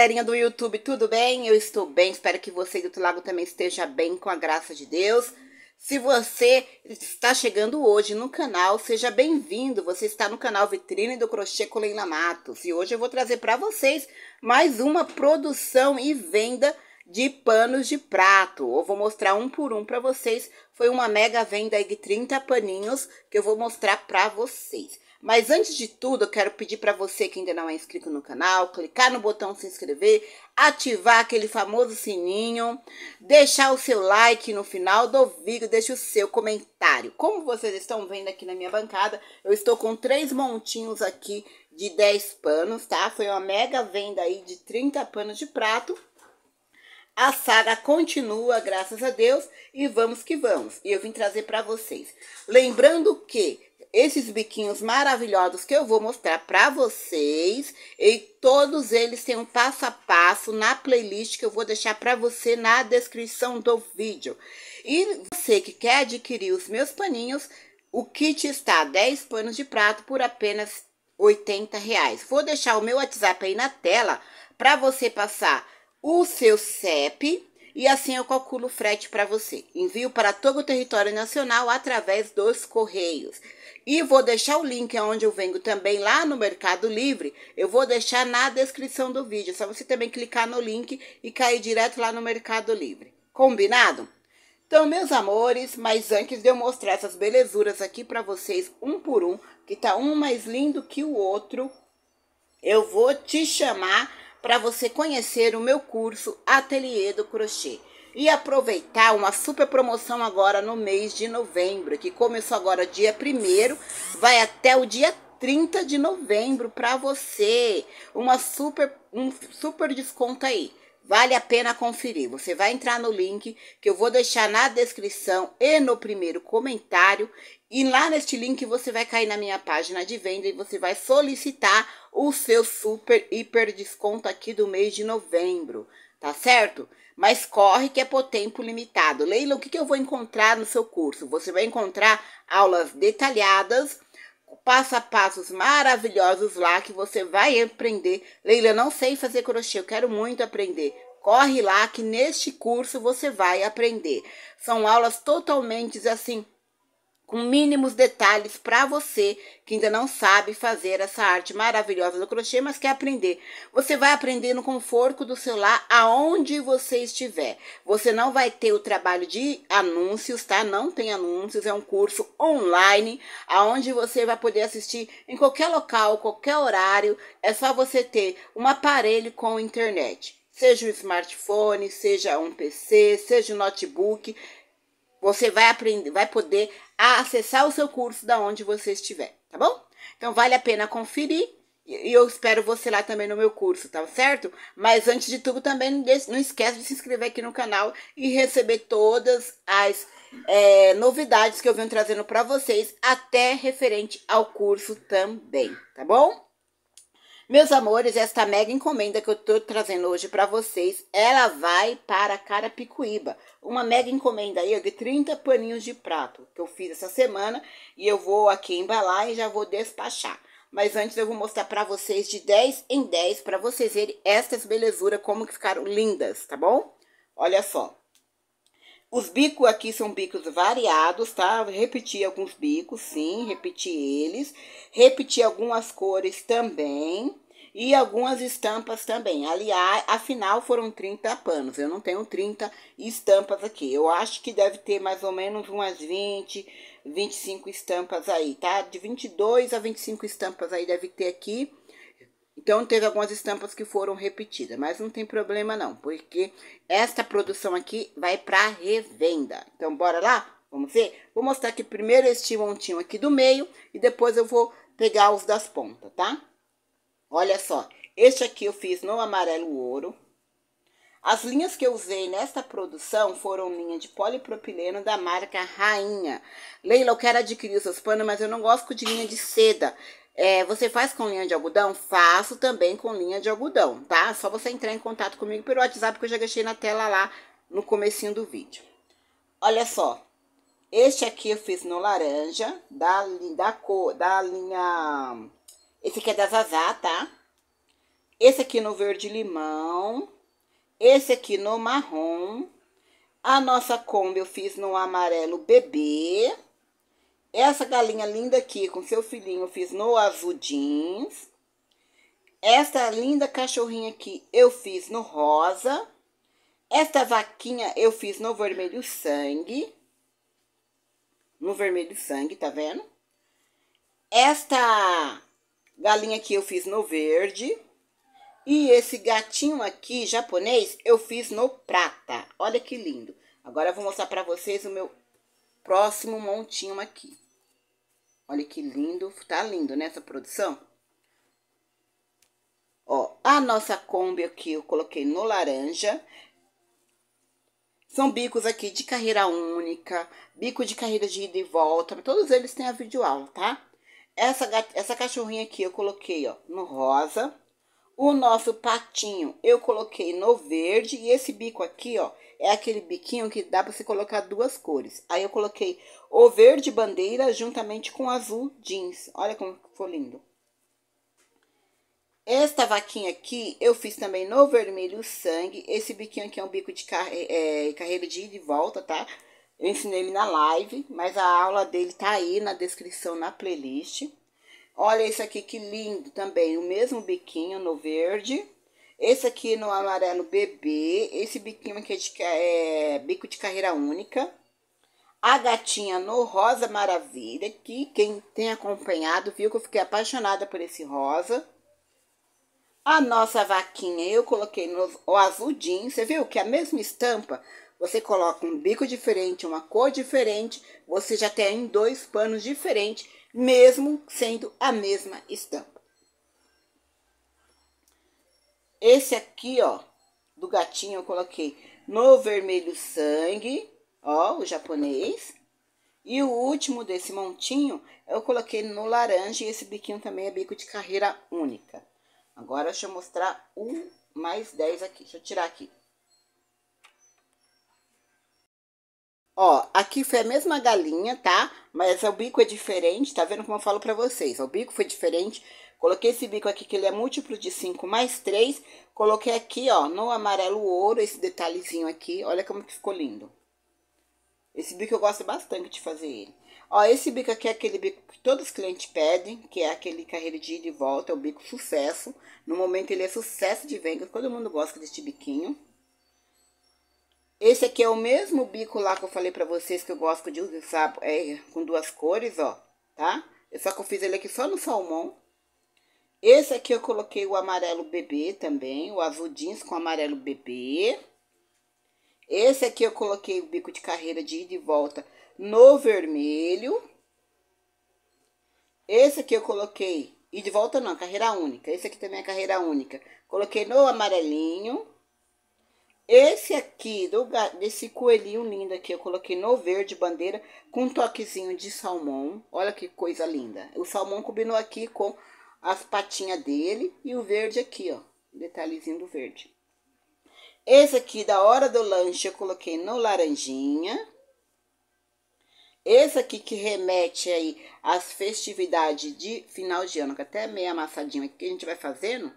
galerinha do YouTube, tudo bem? Eu estou bem, espero que você do outro lado também esteja bem, com a graça de Deus. Se você está chegando hoje no canal, seja bem-vindo. Você está no canal Vitrine do Crochê com Leila Matos. E hoje eu vou trazer para vocês mais uma produção e venda de panos de prato. Eu vou mostrar um por um para vocês. Foi uma mega venda de 30 paninhos que eu vou mostrar para vocês. Mas antes de tudo, eu quero pedir para você que ainda não é inscrito no canal, clicar no botão se inscrever, ativar aquele famoso sininho, deixar o seu like no final do vídeo, deixe o seu comentário. Como vocês estão vendo aqui na minha bancada, eu estou com três montinhos aqui de 10 panos, tá? Foi uma mega venda aí de 30 panos de prato. A saga continua, graças a Deus, e vamos que vamos. E eu vim trazer para vocês. Lembrando que esses biquinhos maravilhosos que eu vou mostrar para vocês. E todos eles têm um passo a passo na playlist que eu vou deixar para você na descrição do vídeo. E você que quer adquirir os meus paninhos, o kit está 10 panos de prato por apenas 80 reais. Vou deixar o meu WhatsApp aí na tela para você passar o seu CEP e assim eu calculo o frete para você. Envio para todo o território nacional através dos correios. E vou deixar o link onde eu venho também lá no Mercado Livre. Eu vou deixar na descrição do vídeo. É só você também clicar no link e cair direto lá no Mercado Livre. Combinado? Então, meus amores, mas antes de eu mostrar essas belezuras aqui para vocês, um por um, que tá um mais lindo que o outro, eu vou te chamar para você conhecer o meu curso Ateliê do Crochê e aproveitar uma super promoção agora no mês de novembro, que começou agora dia 1 vai até o dia 30 de novembro para você. Uma super um super desconto aí. Vale a pena conferir. Você vai entrar no link que eu vou deixar na descrição e no primeiro comentário. E lá neste link você vai cair na minha página de venda e você vai solicitar o seu super hiper desconto aqui do mês de novembro, tá certo? Mas corre que é por tempo limitado. Leila, o que, que eu vou encontrar no seu curso? Você vai encontrar aulas detalhadas, passo a passos maravilhosos lá que você vai aprender. Leila, não sei fazer crochê, eu quero muito aprender. Corre lá que neste curso você vai aprender. São aulas totalmente assim com mínimos detalhes para você que ainda não sabe fazer essa arte maravilhosa do crochê, mas quer aprender. Você vai aprender no conforto do celular aonde você estiver. Você não vai ter o trabalho de anúncios, tá? Não tem anúncios, é um curso online aonde você vai poder assistir em qualquer local, qualquer horário. É só você ter um aparelho com internet. Seja um smartphone, seja um PC, seja um notebook, você vai aprender, vai poder acessar o seu curso da onde você estiver, tá bom? Então vale a pena conferir e eu espero você lá também no meu curso, tá certo? Mas antes de tudo também não esquece de se inscrever aqui no canal e receber todas as é, novidades que eu venho trazendo para vocês, até referente ao curso também, tá bom? Meus amores, esta mega encomenda que eu tô trazendo hoje para vocês, ela vai para Carapicuíba. Uma mega encomenda aí de 30 paninhos de prato que eu fiz essa semana e eu vou aqui embalar e já vou despachar. Mas antes eu vou mostrar para vocês de 10 em 10 para vocês verem estas belezuras como que ficaram lindas, tá bom? Olha só. Os bicos aqui são bicos variados, tá? Repeti alguns bicos, sim, repeti eles. Repeti algumas cores também. E algumas estampas também. Aliás, afinal foram 30 panos. Eu não tenho 30 estampas aqui. Eu acho que deve ter mais ou menos umas 20, 25 estampas aí, tá? De 22 a 25 estampas aí deve ter aqui. Então, teve algumas estampas que foram repetidas, mas não tem problema não, porque esta produção aqui vai para revenda. Então, bora lá? Vamos ver? Vou mostrar aqui primeiro este montinho aqui do meio e depois eu vou pegar os das pontas, tá? Olha só, este aqui eu fiz no amarelo ouro. As linhas que eu usei nesta produção foram linhas de polipropileno da marca Rainha. Leila, eu quero adquirir os seus panos, mas eu não gosto de linha de seda. É, você faz com linha de algodão? Faço também com linha de algodão, tá? Só você entrar em contato comigo pelo WhatsApp que eu já deixei na tela lá no comecinho do vídeo. Olha só, este aqui eu fiz no laranja, da, da cor, da linha... Esse aqui é da Zazá, tá? Esse aqui no verde limão. Esse aqui no marrom. A nossa Kombi eu fiz no amarelo bebê. Essa galinha linda aqui com seu filhinho eu fiz no azul jeans. Esta linda cachorrinha aqui eu fiz no rosa. Esta vaquinha eu fiz no vermelho sangue. No vermelho sangue, tá vendo? Esta galinha aqui eu fiz no verde. E esse gatinho aqui, japonês, eu fiz no prata. Olha que lindo. Agora eu vou mostrar pra vocês o meu próximo montinho aqui. Olha que lindo. Tá lindo, né, essa produção? Ó, a nossa Kombi aqui eu coloquei no laranja. São bicos aqui de carreira única, bico de carreira de ida e volta. Todos eles têm a videoaula, tá? Essa, essa cachorrinha aqui eu coloquei, ó, no rosa. O nosso patinho eu coloquei no verde. E esse bico aqui, ó, é aquele biquinho que dá pra você colocar duas cores. Aí eu coloquei o verde bandeira juntamente com azul jeans. Olha como ficou lindo. Esta vaquinha aqui, eu fiz também no vermelho sangue. Esse biquinho aqui é um bico de é, carreira de ida e volta, tá? Eu ensinei ele na live, mas a aula dele tá aí na descrição, na playlist. Olha esse aqui que lindo também, o mesmo biquinho no verde. Esse aqui no amarelo bebê. Esse biquinho aqui é, de, é bico de carreira única. A gatinha no rosa maravilha, que quem tem acompanhado viu que eu fiquei apaixonada por esse rosa. A nossa vaquinha eu coloquei no o azulzinho. Você viu que a mesma estampa, você coloca um bico diferente, uma cor diferente, você já tem dois panos diferentes, mesmo sendo a mesma estampa. Esse aqui, ó, do gatinho eu coloquei no vermelho sangue, ó, o japonês. E o último desse montinho eu coloquei no laranja e esse biquinho também é bico de carreira única. Agora, deixa eu mostrar um mais 10 aqui. Deixa eu tirar aqui. Ó, aqui foi a mesma galinha, tá? Mas o bico é diferente, tá vendo como eu falo pra vocês? O bico foi diferente. Coloquei esse bico aqui, que ele é múltiplo de 5 mais 3. Coloquei aqui, ó, no amarelo ouro, esse detalhezinho aqui. Olha como que ficou lindo. Esse bico eu gosto bastante de fazer ele. Ó, esse bico aqui é aquele bico que todos os clientes pedem, que é aquele carreira de ida e volta, é o bico sucesso. No momento ele é sucesso de venda, todo mundo gosta desse biquinho. Esse aqui é o mesmo bico lá que eu falei pra vocês que eu gosto de usar é, com duas cores, ó, tá? Só que eu fiz ele aqui só no salmão. Esse aqui eu coloquei o amarelo bebê também, o azul jeans com amarelo bebê. Esse aqui eu coloquei o bico de carreira de ida e volta no vermelho. Esse aqui eu coloquei, e de volta não, carreira única. Esse aqui também é carreira única. Coloquei no amarelinho. Esse aqui, do, desse coelhinho lindo aqui, eu coloquei no verde bandeira, com um toquezinho de salmão. Olha que coisa linda. O salmão combinou aqui com as patinhas dele e o verde aqui, ó. Detalhezinho do verde. Esse aqui, da hora do lanche, eu coloquei no laranjinha. Esse aqui que remete aí às festividades de final de ano, que até é meio amassadinho aqui, que a gente vai fazendo,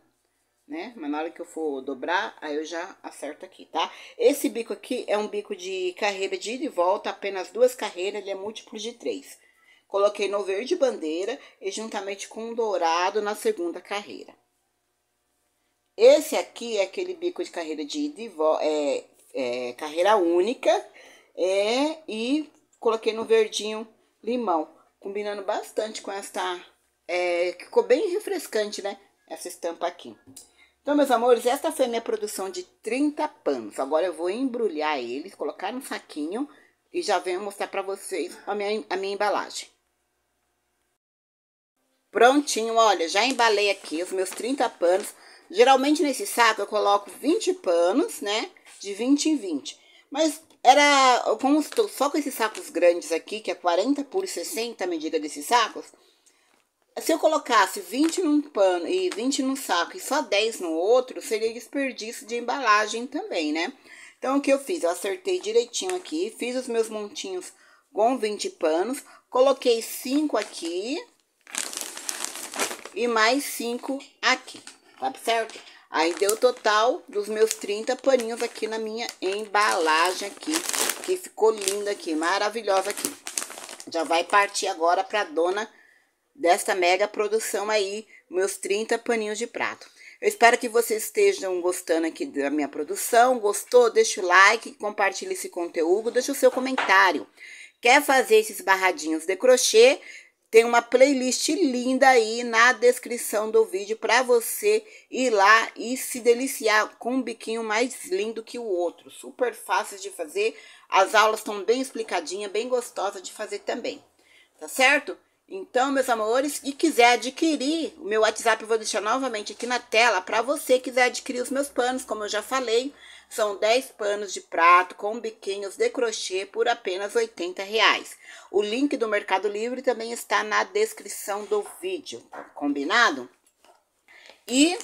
né? Mas na hora que eu for dobrar, aí eu já acerto aqui, tá? Esse bico aqui é um bico de carreira de ida e volta, apenas duas carreiras, ele é múltiplo de três. Coloquei no verde bandeira e juntamente com o dourado na segunda carreira. Esse aqui é aquele bico de carreira de ida e volta, é, é carreira única, é, e coloquei no verdinho limão, combinando bastante com esta, é, ficou bem refrescante, né? Essa estampa aqui. Então, meus amores, esta foi minha produção de 30 panos. Agora eu vou embrulhar eles, colocar no saquinho e já venho mostrar pra vocês a minha, a minha embalagem. Prontinho, olha, já embalei aqui os meus 30 panos. Geralmente nesse saco eu coloco 20 panos, né? De 20 em 20. Mas era, como estou só com esses sacos grandes aqui, que é 40 por 60 a medida desses sacos, se eu colocasse 20 num pano e 20 num saco e só 10 no outro, seria desperdício de embalagem também, né? Então, o que eu fiz? Eu acertei direitinho aqui, fiz os meus montinhos com 20 panos, coloquei 5 aqui e mais 5 aqui, tá certo? Aí deu o total dos meus 30 paninhos aqui na minha embalagem aqui, que ficou linda aqui, maravilhosa aqui. Já vai partir agora para dona desta mega produção aí, meus 30 paninhos de prato. Eu espero que vocês estejam gostando aqui da minha produção. Gostou? Deixa o like, compartilhe esse conteúdo, deixa o seu comentário. Quer fazer esses barradinhos de crochê? Tem uma playlist linda aí na descrição do vídeo para você ir lá e se deliciar com um biquinho mais lindo que o outro. Super fácil de fazer. As aulas estão bem explicadinhas, bem gostosas de fazer também. Tá certo? Então, meus amores, e quiser adquirir, o meu WhatsApp eu vou deixar novamente aqui na tela para você quiser adquirir os meus panos, como eu já falei, são 10 panos de prato com biquinhos de crochê por apenas 80 reais. O link do Mercado Livre também está na descrição do vídeo, combinado? E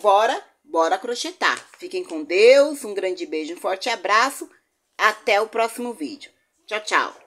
bora, bora crochetar. Fiquem com Deus, um grande beijo, um forte abraço, até o próximo vídeo. Tchau, tchau!